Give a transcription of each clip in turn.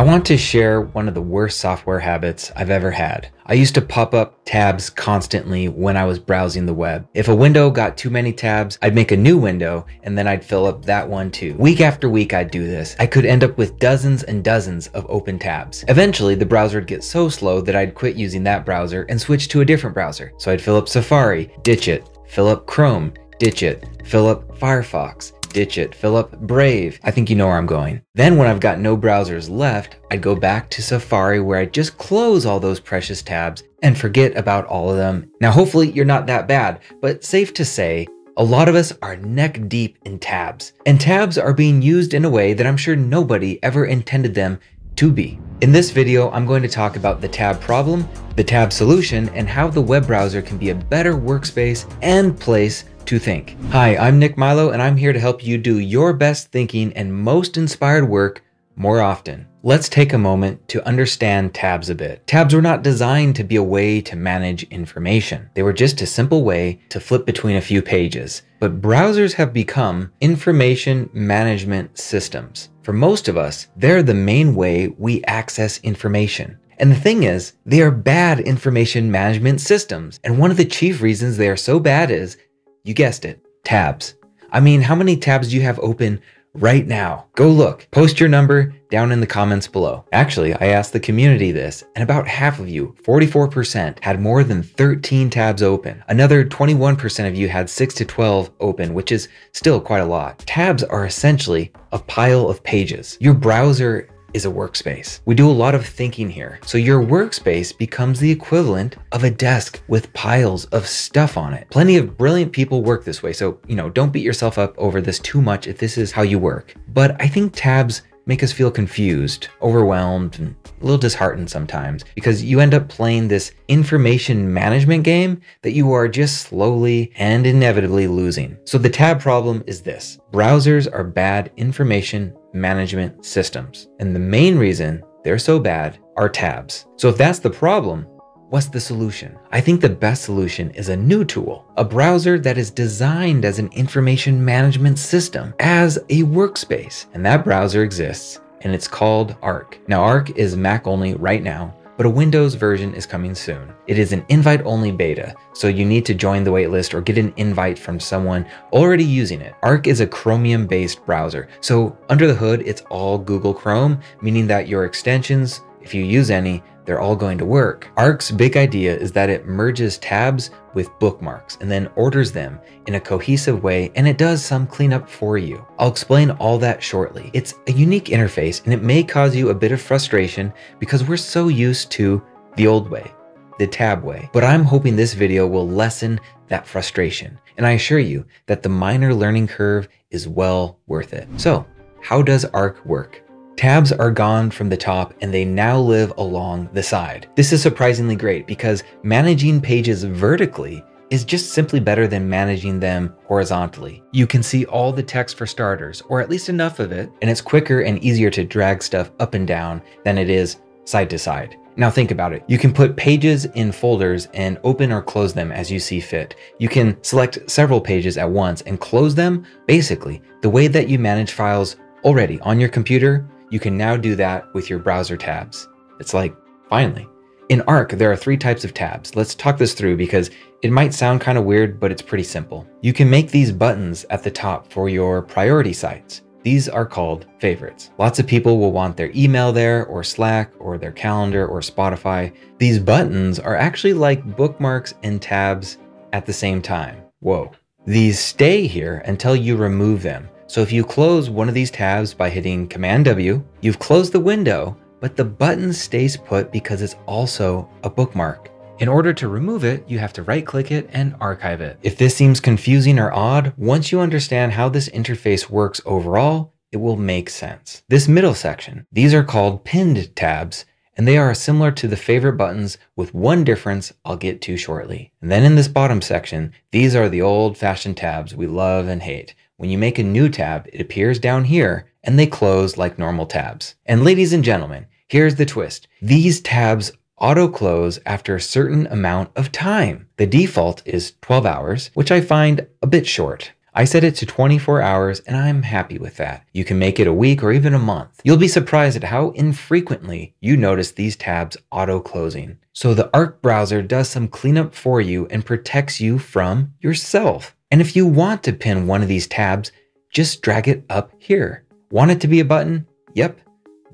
I want to share one of the worst software habits I've ever had. I used to pop up tabs constantly when I was browsing the web. If a window got too many tabs, I'd make a new window and then I'd fill up that one too. Week after week, I'd do this. I could end up with dozens and dozens of open tabs. Eventually, the browser would get so slow that I'd quit using that browser and switch to a different browser. So I'd fill up Safari, ditch it, fill up Chrome, ditch it, fill up Firefox, ditch it, Philip. Brave. I think you know where I'm going. Then when I've got no browsers left, I'd go back to Safari where I'd just close all those precious tabs and forget about all of them. Now hopefully you're not that bad, but safe to say, a lot of us are neck deep in tabs, and tabs are being used in a way that I'm sure nobody ever intended them to be. In this video, I'm going to talk about the tab problem, the tab solution, and how the web browser can be a better workspace and place to think. Hi, I'm Nick Milo, and I'm here to help you do your best thinking and most inspired work more often. Let's take a moment to understand tabs a bit. Tabs were not designed to be a way to manage information. They were just a simple way to flip between a few pages. But browsers have become information management systems. For most of us, they're the main way we access information. And the thing is, they are bad information management systems. And one of the chief reasons they are so bad is you guessed it, tabs. I mean, how many tabs do you have open right now? Go look. Post your number down in the comments below. Actually, I asked the community this, and about half of you, 44%, had more than 13 tabs open. Another 21% of you had 6 to 12 open, which is still quite a lot. Tabs are essentially a pile of pages. Your browser is a workspace. We do a lot of thinking here. So your workspace becomes the equivalent of a desk with piles of stuff on it. Plenty of brilliant people work this way. So, you know, don't beat yourself up over this too much if this is how you work. But I think tabs make us feel confused, overwhelmed, and a little disheartened sometimes because you end up playing this information management game that you are just slowly and inevitably losing. So the tab problem is this. Browsers are bad information management systems. And the main reason they're so bad are tabs. So if that's the problem, What's the solution? I think the best solution is a new tool, a browser that is designed as an information management system, as a workspace. And that browser exists, and it's called Arc. Now, Arc is Mac only right now, but a Windows version is coming soon. It is an invite only beta, so you need to join the waitlist or get an invite from someone already using it. Arc is a Chromium based browser, so under the hood, it's all Google Chrome, meaning that your extensions, if you use any, they're all going to work. Arc's big idea is that it merges tabs with bookmarks and then orders them in a cohesive way and it does some cleanup for you. I'll explain all that shortly. It's a unique interface and it may cause you a bit of frustration because we're so used to the old way, the tab way. But I'm hoping this video will lessen that frustration and I assure you that the minor learning curve is well worth it. So how does Arc work? Tabs are gone from the top and they now live along the side. This is surprisingly great because managing pages vertically is just simply better than managing them horizontally. You can see all the text for starters, or at least enough of it, and it's quicker and easier to drag stuff up and down than it is side to side. Now think about it. You can put pages in folders and open or close them as you see fit. You can select several pages at once and close them. Basically, the way that you manage files already on your computer you can now do that with your browser tabs. It's like, finally. In Arc, there are three types of tabs. Let's talk this through because it might sound kind of weird, but it's pretty simple. You can make these buttons at the top for your priority sites. These are called favorites. Lots of people will want their email there, or Slack, or their calendar, or Spotify. These buttons are actually like bookmarks and tabs at the same time. Whoa. These stay here until you remove them. So if you close one of these tabs by hitting Command W, you've closed the window, but the button stays put because it's also a bookmark. In order to remove it, you have to right click it and archive it. If this seems confusing or odd, once you understand how this interface works overall, it will make sense. This middle section, these are called pinned tabs, and they are similar to the favorite buttons with one difference I'll get to shortly. And then in this bottom section, these are the old fashioned tabs we love and hate. When you make a new tab, it appears down here and they close like normal tabs. And ladies and gentlemen, here's the twist. These tabs auto close after a certain amount of time. The default is 12 hours, which I find a bit short. I set it to 24 hours and I'm happy with that. You can make it a week or even a month. You'll be surprised at how infrequently you notice these tabs auto closing. So the Arc browser does some cleanup for you and protects you from yourself. And if you want to pin one of these tabs, just drag it up here. Want it to be a button? Yep,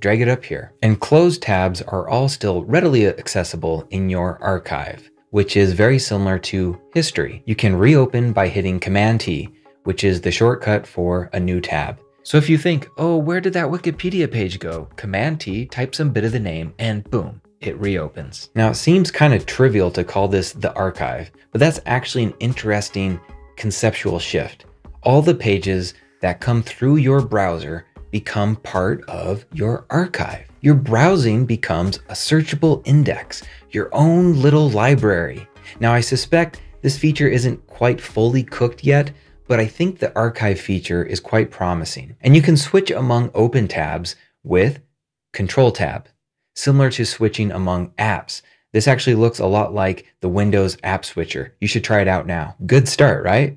drag it up here. And closed tabs are all still readily accessible in your archive, which is very similar to history. You can reopen by hitting Command T, which is the shortcut for a new tab. So if you think, oh, where did that Wikipedia page go? Command T, type some bit of the name, and boom, it reopens. Now, it seems kind of trivial to call this the archive, but that's actually an interesting conceptual shift. All the pages that come through your browser become part of your archive. Your browsing becomes a searchable index, your own little library. Now, I suspect this feature isn't quite fully cooked yet, but I think the archive feature is quite promising. And you can switch among open tabs with Control Tab, similar to switching among apps. This actually looks a lot like the Windows App Switcher. You should try it out now. Good start, right?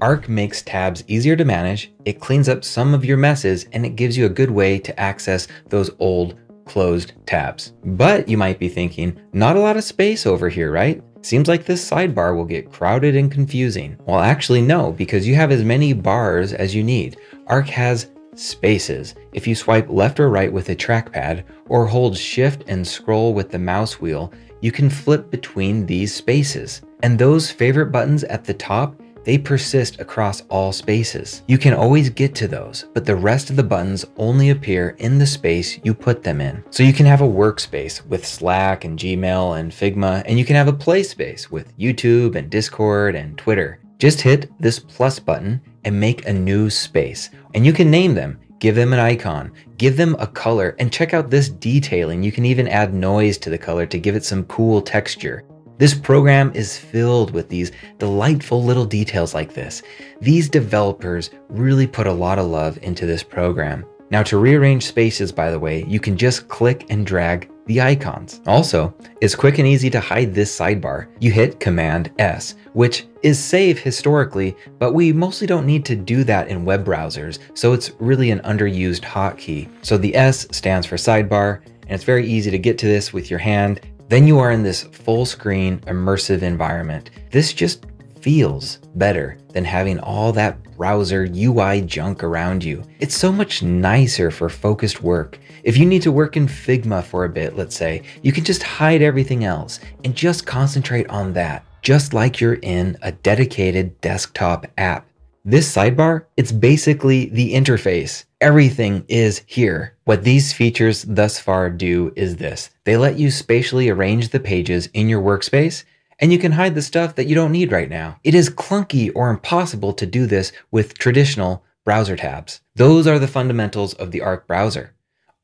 Arc makes tabs easier to manage, it cleans up some of your messes, and it gives you a good way to access those old closed tabs. But you might be thinking, not a lot of space over here, right? Seems like this sidebar will get crowded and confusing. Well, actually no, because you have as many bars as you need. Arc has spaces. If you swipe left or right with a trackpad, or hold shift and scroll with the mouse wheel, you can flip between these spaces. And those favorite buttons at the top they persist across all spaces. You can always get to those, but the rest of the buttons only appear in the space you put them in. So you can have a workspace with Slack and Gmail and Figma, and you can have a play space with YouTube and Discord and Twitter. Just hit this plus button and make a new space. And you can name them, give them an icon, give them a color, and check out this detailing. You can even add noise to the color to give it some cool texture. This program is filled with these delightful little details like this. These developers really put a lot of love into this program. Now to rearrange spaces, by the way, you can just click and drag the icons. Also, it's quick and easy to hide this sidebar. You hit Command S, which is save historically, but we mostly don't need to do that in web browsers, so it's really an underused hotkey. So the S stands for sidebar, and it's very easy to get to this with your hand then you are in this full screen immersive environment. This just feels better than having all that browser UI junk around you. It's so much nicer for focused work. If you need to work in Figma for a bit, let's say, you can just hide everything else and just concentrate on that, just like you're in a dedicated desktop app. This sidebar, it's basically the interface. Everything is here. What these features thus far do is this. They let you spatially arrange the pages in your workspace and you can hide the stuff that you don't need right now. It is clunky or impossible to do this with traditional browser tabs. Those are the fundamentals of the Arc browser.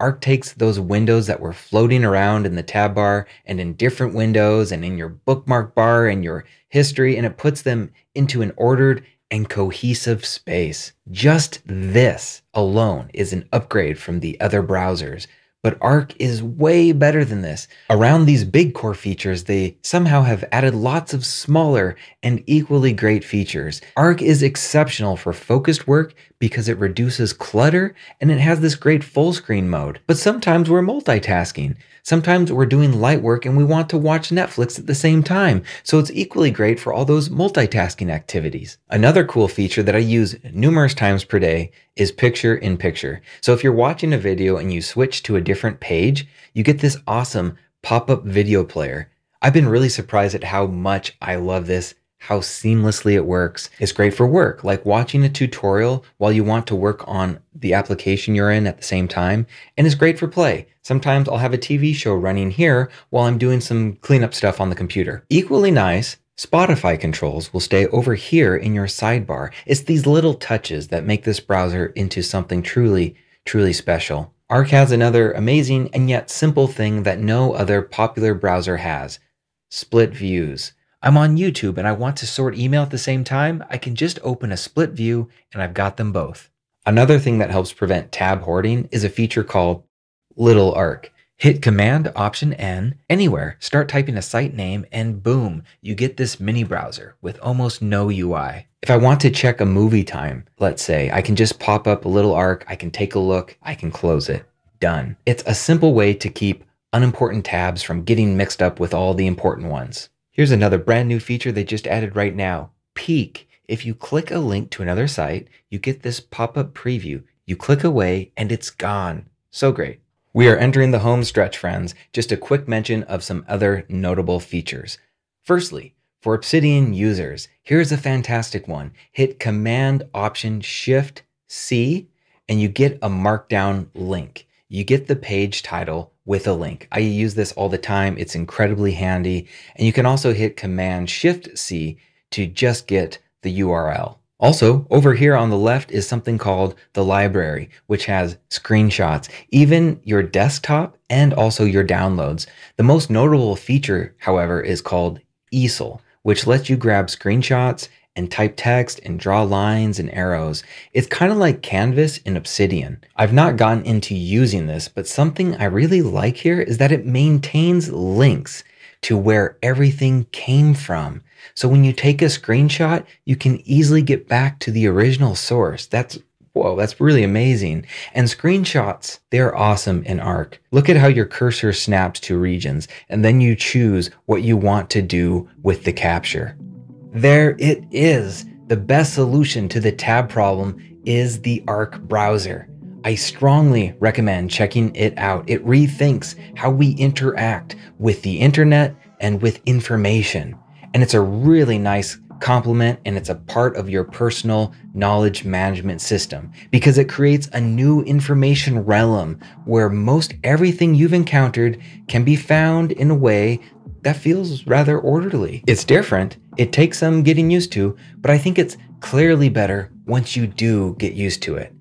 Arc takes those windows that were floating around in the tab bar and in different windows and in your bookmark bar and your history, and it puts them into an ordered and cohesive space. Just this alone is an upgrade from the other browsers. But Arc is way better than this. Around these big core features, they somehow have added lots of smaller and equally great features. Arc is exceptional for focused work because it reduces clutter and it has this great full screen mode. But sometimes we're multitasking. Sometimes we're doing light work and we want to watch Netflix at the same time, so it's equally great for all those multitasking activities. Another cool feature that I use numerous times per day is picture in picture. So if you're watching a video and you switch to a different page, you get this awesome pop-up video player. I've been really surprised at how much I love this how seamlessly it works. It's great for work, like watching a tutorial while you want to work on the application you're in at the same time. And it's great for play. Sometimes I'll have a TV show running here while I'm doing some cleanup stuff on the computer. Equally nice, Spotify controls will stay over here in your sidebar. It's these little touches that make this browser into something truly, truly special. Arc has another amazing and yet simple thing that no other popular browser has split views. I'm on YouTube and I want to sort email at the same time, I can just open a split view and I've got them both. Another thing that helps prevent tab hoarding is a feature called Little Arc. Hit Command Option N anywhere, start typing a site name, and boom, you get this mini browser with almost no UI. If I want to check a movie time, let's say, I can just pop up a little arc, I can take a look, I can close it. Done. It's a simple way to keep unimportant tabs from getting mixed up with all the important ones. Here's another brand new feature they just added right now Peek. If you click a link to another site, you get this pop up preview. You click away and it's gone. So great. We are entering the home stretch, friends. Just a quick mention of some other notable features. Firstly, for Obsidian users, here's a fantastic one. Hit Command Option Shift C and you get a markdown link. You get the page title with a link. I use this all the time. It's incredibly handy. And you can also hit Command Shift C to just get the URL. Also, over here on the left is something called the library, which has screenshots, even your desktop and also your downloads. The most notable feature, however, is called easel, which lets you grab screenshots and type text and draw lines and arrows. It's kind of like Canvas in Obsidian. I've not gotten into using this, but something I really like here is that it maintains links to where everything came from. So when you take a screenshot, you can easily get back to the original source. That's Whoa, that's really amazing. And screenshots, they're awesome in Arc. Look at how your cursor snaps to regions, and then you choose what you want to do with the capture. There it is. The best solution to the tab problem is the Arc browser. I strongly recommend checking it out. It rethinks how we interact with the internet and with information. And it's a really nice complement and it's a part of your personal knowledge management system because it creates a new information realm where most everything you've encountered can be found in a way that feels rather orderly. It's different, it takes some getting used to, but I think it's clearly better once you do get used to it.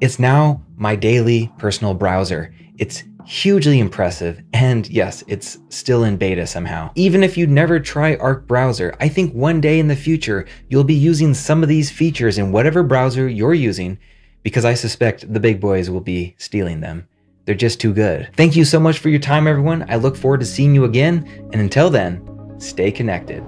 It's now my daily personal browser. It's hugely impressive, and yes, it's still in beta somehow. Even if you never try Arc Browser, I think one day in the future, you'll be using some of these features in whatever browser you're using, because I suspect the big boys will be stealing them. They're just too good. Thank you so much for your time, everyone. I look forward to seeing you again, and until then, stay connected.